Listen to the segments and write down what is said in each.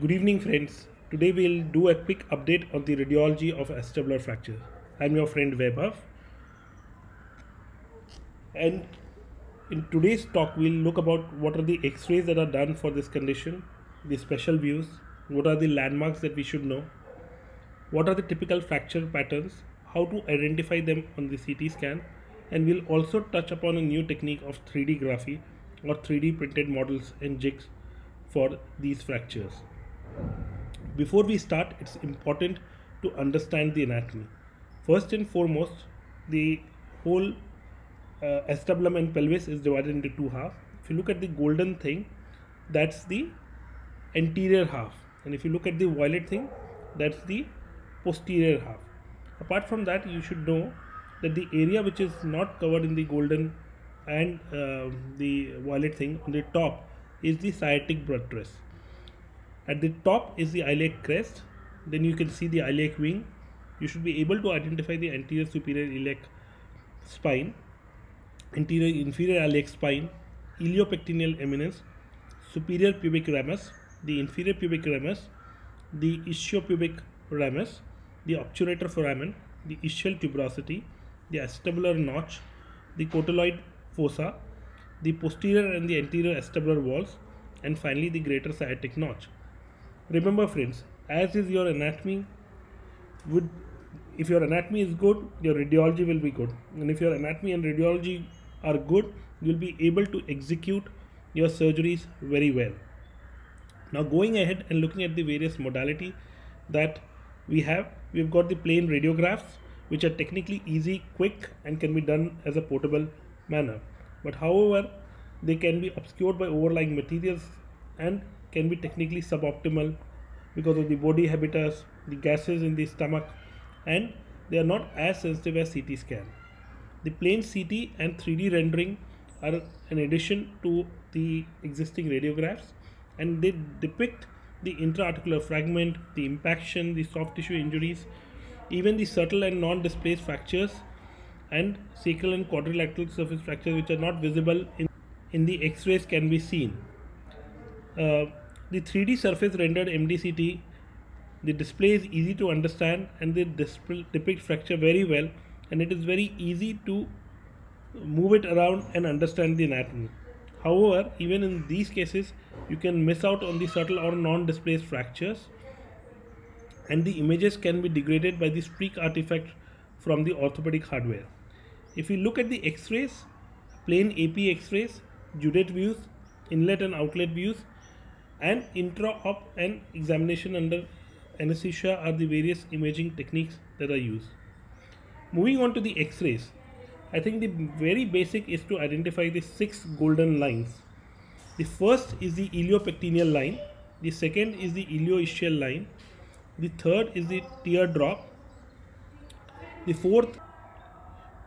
Good evening friends. Today we'll do a quick update on the radiology of acetabular fracture. I'm your friend Vaibhav. And in today's talk we'll look about what are the x-rays that are done for this condition, the special views, what are the landmarks that we should know, what are the typical fracture patterns, how to identify them on the CT scan, and we'll also touch upon a new technique of 3D graphy or 3D printed models and jigs for these fractures. Before we start, it's important to understand the anatomy. First and foremost, the whole uh, acetabulum and pelvis is divided into two halves. If you look at the golden thing, that's the anterior half, and if you look at the violet thing, that's the posterior half. Apart from that, you should know that the area which is not covered in the golden and uh, the violet thing on the top is the sciatic buttress at the top is the iliac crest. Then you can see the iliac wing. You should be able to identify the anterior superior iliac spine anterior inferior iliac spine iliopectineal eminence superior pubic ramus the inferior pubic ramus the ischiopubic ramus the obturator foramen the ischial tuberosity the acetabular notch the cotyloid fossa the posterior and the anterior acetabular walls and finally the greater sciatic notch remember friends as is your anatomy would if your anatomy is good your radiology will be good. And if your anatomy and radiology are good you'll be able to execute your surgeries very well. Now going ahead and looking at the various modality that we have we've got the plain radiographs which are technically easy quick and can be done as a portable manner. But however they can be obscured by overlying materials and can be technically suboptimal because of the body habitus, the gases in the stomach, and they are not as sensitive as CT scan. The plain CT and 3D rendering are an addition to the existing radiographs and they depict the intra-articular fragment, the impaction, the soft tissue injuries, even the subtle and non-displaced fractures and sacral and quadrilateral surface fractures which are not visible in, in the x-rays can be seen. Uh, the 3D surface rendered MDCT, the display is easy to understand and they depict fracture very well and it is very easy to move it around and understand the anatomy. However, even in these cases, you can miss out on the subtle or non-displaced fractures and the images can be degraded by the streak artifact from the orthopedic hardware. If we look at the x-rays, plain AP x-rays, Judet views, inlet and outlet views, and intra-op and examination under anesthesia are the various imaging techniques that are used. Moving on to the x-rays, I think the very basic is to identify the six golden lines. The first is the iliopectineal line, the second is the ilioischial line, the third is the teardrop, the fourth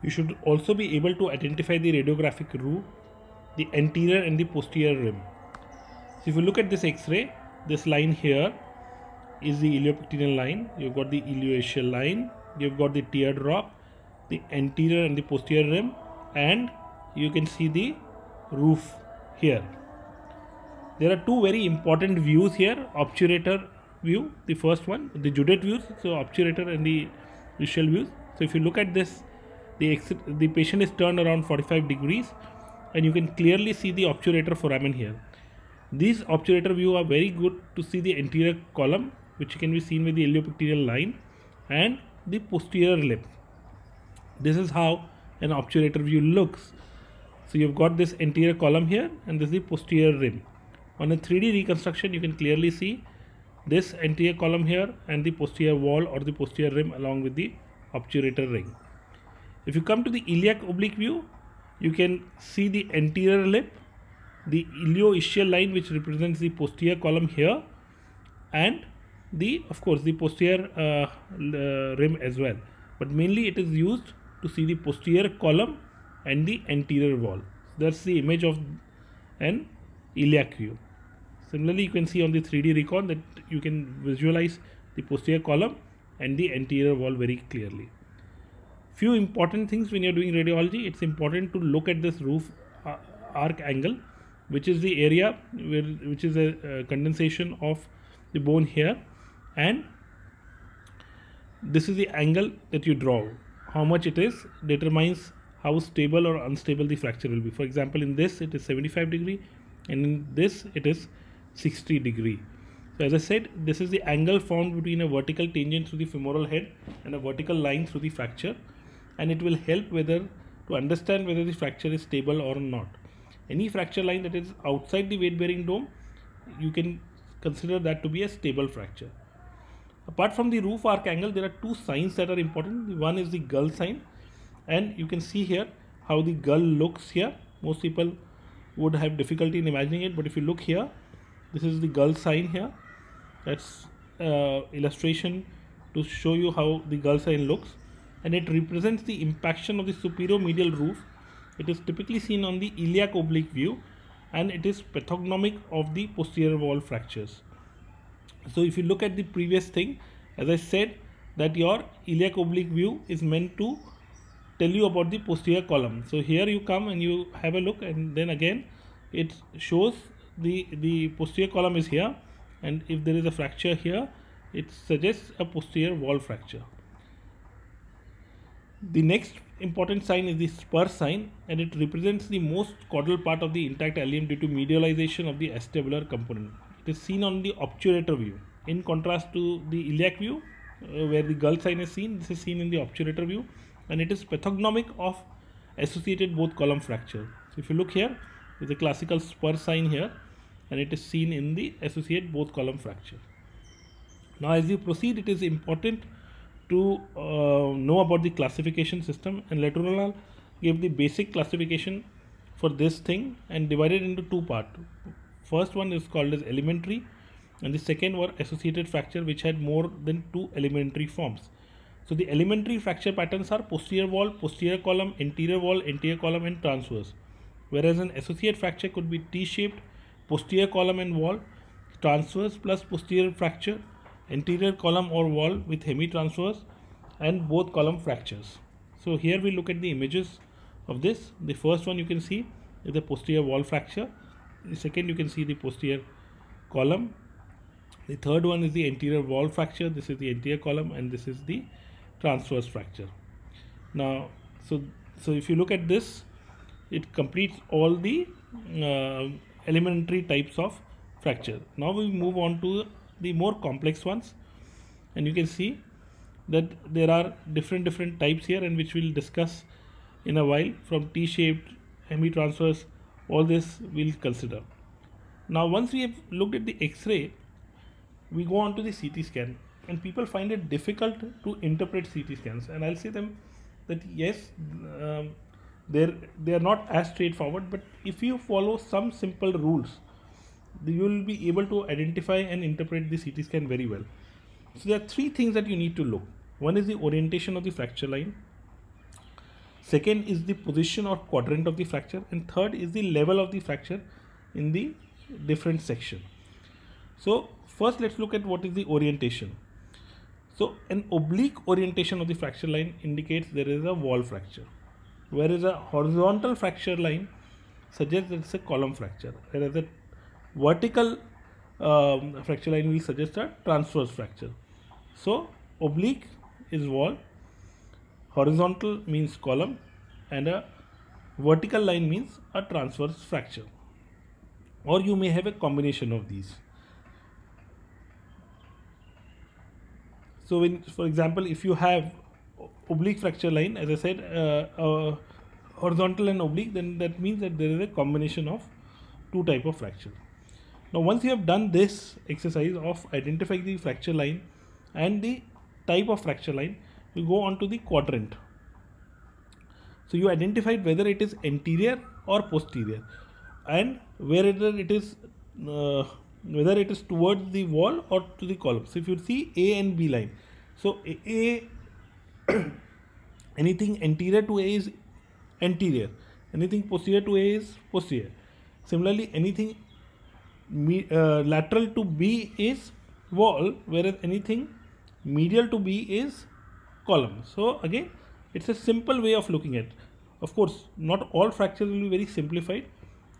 you should also be able to identify the radiographic roof, the anterior and the posterior rim. So if you look at this X-ray, this line here is the iliopectineal line. You've got the ilioischial line. You've got the teardrop, the anterior and the posterior rim, and you can see the roof here. There are two very important views here. Obturator view, the first one, the Judet views, so obturator and the ischial views. So if you look at this, the the patient is turned around 45 degrees, and you can clearly see the obturator foramen here. These obturator view are very good to see the anterior column which can be seen with the iliopectineal line and the posterior lip. This is how an obturator view looks. So you've got this anterior column here and this is the posterior rim. On a 3D reconstruction you can clearly see this anterior column here and the posterior wall or the posterior rim along with the obturator ring. If you come to the iliac oblique view, you can see the anterior lip the ilioischial line which represents the posterior column here and the of course the posterior uh, uh, rim as well. But mainly it is used to see the posterior column and the anterior wall. That's the image of an iliac view similarly you can see on the 3d recon that you can visualize the posterior column and the anterior wall very clearly. Few important things when you're doing radiology. It's important to look at this roof uh, arc angle which is the area where which is a, a condensation of the bone here. And this is the angle that you draw. How much it is determines how stable or unstable the fracture will be. For example in this it is 75 degree and in this it is 60 degree. So as I said this is the angle formed between a vertical tangent through the femoral head and a vertical line through the fracture. And it will help whether to understand whether the fracture is stable or not any fracture line that is outside the weight bearing dome you can consider that to be a stable fracture. Apart from the roof arc angle there are two signs that are important. One is the gull sign. And you can see here how the gull looks here. Most people would have difficulty in imagining it but if you look here this is the gull sign here. That's uh, illustration to show you how the gull sign looks. And it represents the impaction of the superior medial roof it is typically seen on the iliac oblique view and it is pathognomic of the posterior wall fractures. So if you look at the previous thing, as I said that your iliac oblique view is meant to tell you about the posterior column. So here you come and you have a look and then again it shows the, the posterior column is here and if there is a fracture here it suggests a posterior wall fracture. The next important sign is the spur sign and it represents the most caudal part of the intact ilium due to medialization of the acetabular component. It is seen on the obturator view. In contrast to the iliac view uh, where the gull sign is seen, this is seen in the obturator view and it is pathognomic of associated both column fracture. So if you look here, there's a classical spur sign here and it is seen in the associate both column fracture. Now as you proceed, it is important to uh, know about the classification system and Letournel gave the basic classification for this thing and divided into two parts. First one is called as elementary and the second were associated fracture which had more than two elementary forms. So the elementary fracture patterns are posterior wall, posterior column, anterior wall, anterior column and transverse. Whereas an associate fracture could be T-shaped, posterior column and wall, transverse plus posterior fracture, anterior column or wall with hemi-transverse and both column fractures. So here we look at the images of this. The first one you can see is the posterior wall fracture. The second you can see the posterior column. The third one is the anterior wall fracture. This is the anterior column and this is the transverse fracture. Now, so, so if you look at this, it completes all the uh, elementary types of fracture. Now we move on to the more complex ones. And you can see that there are different different types here and which we'll discuss in a while from T-shaped, hemi-transverse, all this we'll consider. Now once we have looked at the X-ray, we go on to the CT scan. And people find it difficult to interpret CT scans. And I'll say them that yes, um, they're, they are not as straightforward. But if you follow some simple rules you will be able to identify and interpret the CT scan very well. So there are three things that you need to look. One is the orientation of the fracture line. Second is the position or quadrant of the fracture. And third is the level of the fracture in the different section. So first let's look at what is the orientation. So an oblique orientation of the fracture line indicates there is a wall fracture. Whereas a horizontal fracture line suggests that it's a column fracture. Whereas a vertical um, fracture line will suggest a transverse fracture. So oblique is wall, horizontal means column and a vertical line means a transverse fracture or you may have a combination of these. So when for example if you have oblique fracture line as I said uh, uh, horizontal and oblique then that means that there is a combination of two type of fracture. Now once you have done this exercise of identifying the fracture line and the type of fracture line, you go on to the quadrant. So you identified whether it is anterior or posterior and whether it is uh, whether it is towards the wall or to the column. So if you see A and B line, so A, anything anterior to A is anterior, anything posterior to A is posterior. Similarly, anything me, uh, lateral to B is wall whereas anything medial to B is column. So again it's a simple way of looking at of course not all fractures will be very simplified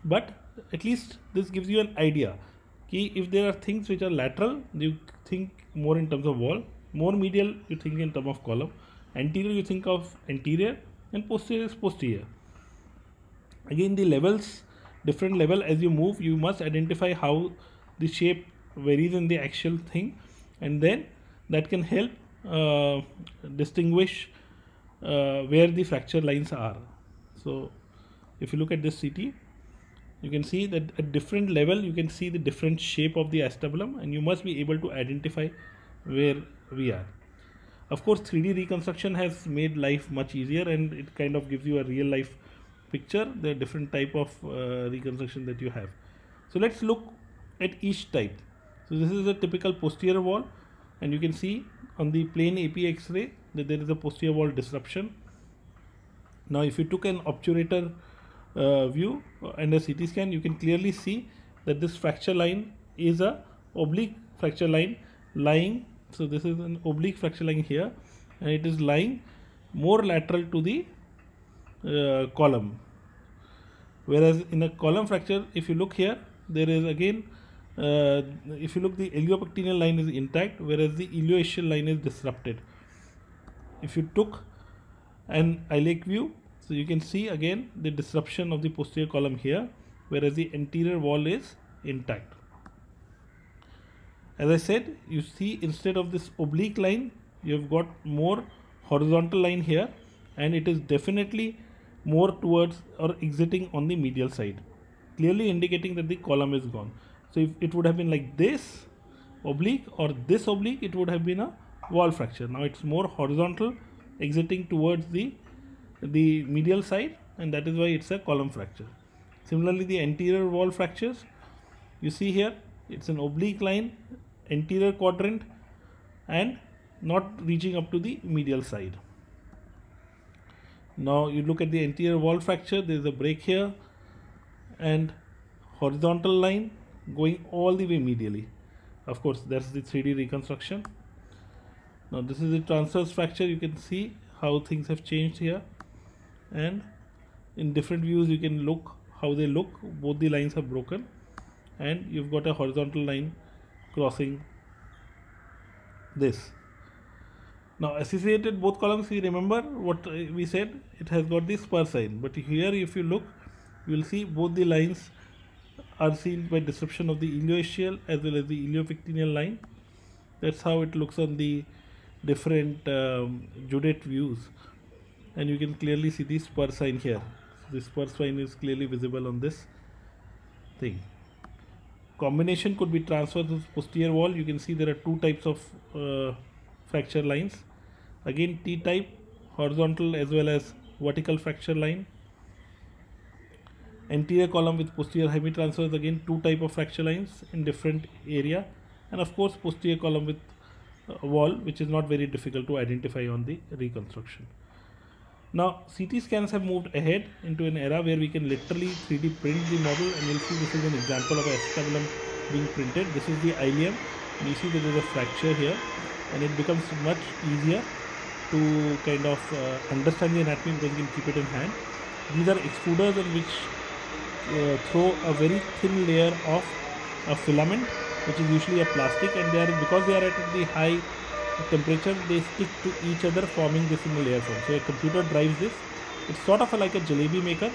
but at least this gives you an idea Key if there are things which are lateral, you think more in terms of wall. More medial, you think in terms of column. Anterior, you think of anterior, and posterior is posterior. Again, the levels, different level as you move, you must identify how the shape varies in the actual thing, and then that can help uh, distinguish uh, where the fracture lines are. So, if you look at this CT, you can see that at different level you can see the different shape of the acetabulum and you must be able to identify where we are. Of course 3D reconstruction has made life much easier and it kind of gives you a real life picture the different type of uh, reconstruction that you have. So let's look at each type. So this is a typical posterior wall and you can see on the plain AP X-ray that there is a posterior wall disruption. Now if you took an obturator uh, view and a CT scan you can clearly see that this fracture line is a oblique fracture line lying so this is an oblique fracture line here and it is lying more lateral to the column whereas in a column fracture if you look here there is again uh, if you look the iliopectineal line is intact whereas the ilioischial line is disrupted if you took an iliac view so you can see again the disruption of the posterior column here whereas the anterior wall is intact. As I said you see instead of this oblique line you have got more horizontal line here and it is definitely more towards or exiting on the medial side clearly indicating that the column is gone. So if it would have been like this oblique or this oblique it would have been a wall fracture. Now it's more horizontal exiting towards the the medial side and that is why it's a column fracture. Similarly the anterior wall fractures you see here it's an oblique line anterior quadrant and not reaching up to the medial side. Now you look at the anterior wall fracture there is a break here and horizontal line going all the way medially. Of course that's the 3D reconstruction. Now this is the transverse fracture. You can see how things have changed here. And in different views you can look how they look. Both the lines are broken. And you've got a horizontal line crossing this now associated both columns you remember what we said? It has got the spur sign. But here if you look you will see both the lines are sealed by disruption of the ilioischial as well as the iliopectineal line. That's how it looks on the different um, views. And you can clearly see the spur sign here. So the spur sign is clearly visible on this thing. Combination could be transferred to the posterior wall. You can see there are two types of uh, fracture lines again T type horizontal as well as vertical fracture line. Anterior column with posterior hemitransverse again two type of fracture lines in different area. And of course posterior column with uh, wall which is not very difficult to identify on the reconstruction. Now CT scans have moved ahead into an era where we can literally 3D print the model and you'll see this is an example of a acetabulum being printed. This is the ilium and you see that there is a fracture here and it becomes much easier to kind of uh, understand the anatomy because you can keep it in hand. These are extruders in which uh, throw a very thin layer of a filament which is usually a plastic and they are because they are at the high temperature they stick to each other forming this in a layer form. So a computer drives this. It's sort of like a jalebi maker.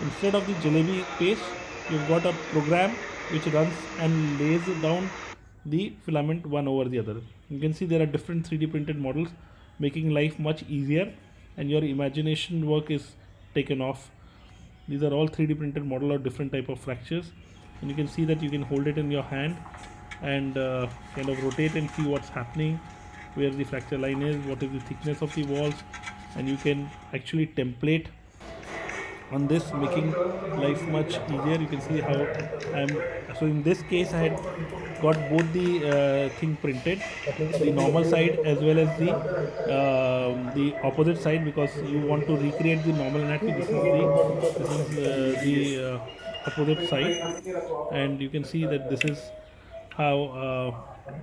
Instead of the jalebi paste, you've got a program which runs and lays down the filament one over the other. You can see there are different 3D printed models making life much easier and your imagination work is taken off. These are all 3D printed model of different type of fractures and you can see that you can hold it in your hand and uh, kind of rotate and see what's happening where the fracture line is what is the thickness of the walls and you can actually template on this making life much easier. You can see how I'm so in this case I had got both the uh, thing printed the normal side as well as the uh, the opposite side because you want to recreate the normal anatomy. This is the this is uh, the uh, opposite side. And you can see that this is how uh,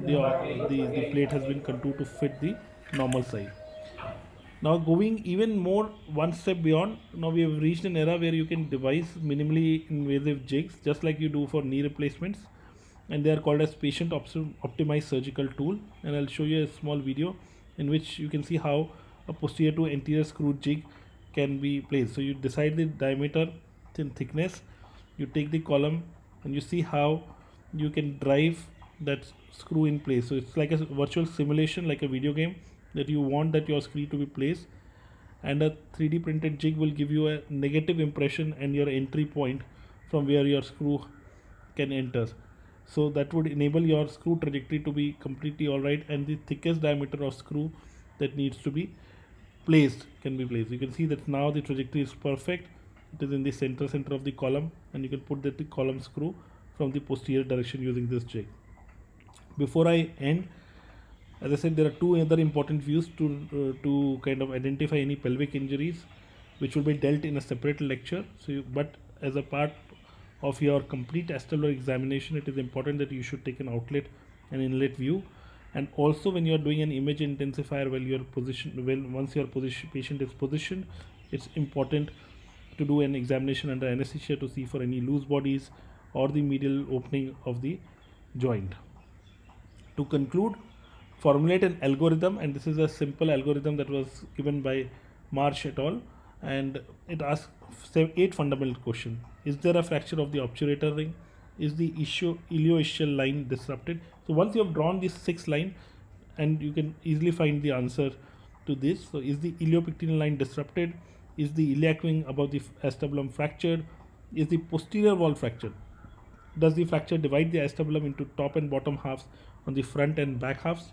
the, the, the plate has been contoured to fit the normal size. Now going even more one step beyond, now we have reached an era where you can devise minimally invasive jigs just like you do for knee replacements. And they are called as patient optimized surgical tool. And I'll show you a small video in which you can see how a posterior to anterior screw jig can be placed. So you decide the diameter in thickness you take the column and you see how you can drive that screw in place. So it's like a virtual simulation like a video game that you want that your screw to be placed and a 3d printed jig will give you a negative impression and your entry point from where your screw can enter. So that would enable your screw trajectory to be completely alright and the thickest diameter of screw that needs to be placed can be placed. You can see that now the trajectory is perfect. It is in the center center of the column and you can put that the column screw from the posterior direction using this jig. Before I end as I said there are two other important views to uh, to kind of identify any pelvic injuries which will be dealt in a separate lecture. So you, but as a part of your complete acetabular examination it is important that you should take an outlet and inlet view. And also when you are doing an image intensifier while your position when once your position patient is positioned it's important to do an examination under anesthesia to see for any loose bodies or the medial opening of the joint. To conclude formulate an algorithm and this is a simple algorithm that was given by Marsh et al. And it asks eight fundamental questions. Is there a fracture of the obturator ring? Is the issue ilioischial line disrupted? So once you have drawn this six line and you can easily find the answer to this. So is the iliopectineal line disrupted? Is the iliac wing above the acetabulum fractured? Is the posterior wall fractured? Does the fracture divide the acetabulum into top and bottom halves on the front and back halves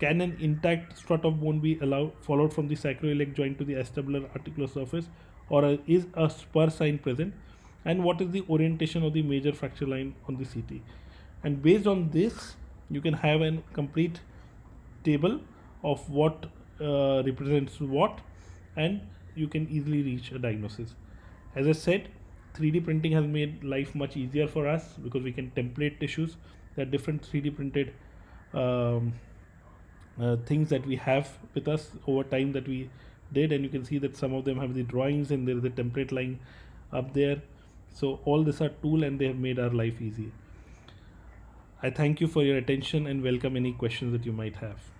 can an intact strut of bone be allowed followed from the sacroiliac joint to the acetabular articular surface or a, is a spur sign present? And what is the orientation of the major fracture line on the CT and based on this you can have a complete table of what uh, represents what and you can easily reach a diagnosis. As I said 3D printing has made life much easier for us because we can template tissues there are different 3D printed um, uh, things that we have with us over time that we did and you can see that some of them have the drawings and there is a template line up there. So all these are tool and they have made our life easy. I thank you for your attention and welcome any questions that you might have